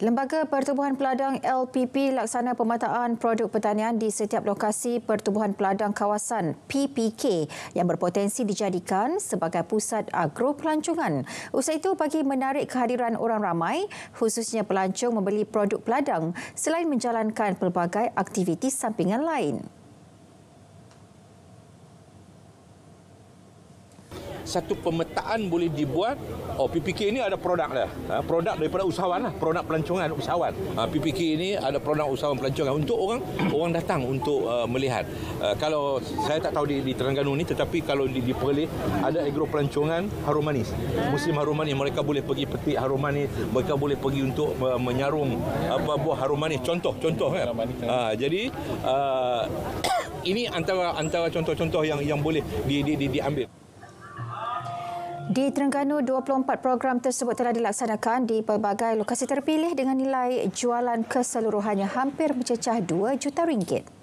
Lembaga Pertubuhan Peladang LPP laksana pemataan produk pertanian di setiap lokasi pertubuhan peladang kawasan PPK yang berpotensi dijadikan sebagai pusat agro pelancongan. Usai itu bagi menarik kehadiran orang ramai, khususnya pelancong membeli produk peladang selain menjalankan pelbagai aktiviti sampingan lain. Satu pemetaan boleh dibuat. Oh PPK ini ada produk dah ha, produk daripada usahawan lah. Produk pelancongan usahawan. Ha, PPK ini ada produk usahawan pelancongan. Untuk orang orang datang untuk uh, melihat. Uh, kalau saya tak tahu di, di Terengganu ni tetapi kalau di, di Perlis ada agro pelancongan harum manis. Musim harum manis mereka boleh pergi petik harum manis. Mereka boleh pergi untuk uh, menyarung apa buah harum manis. Contoh contoh kan? Ha, jadi uh, ini antara antara contoh-contoh yang yang boleh di, di, di, diambil. Di Terengganu, 24 program tersebut telah dilaksanakan di pelbagai lokasi terpilih dengan nilai jualan keseluruhannya hampir mencecah 2 juta ringgit.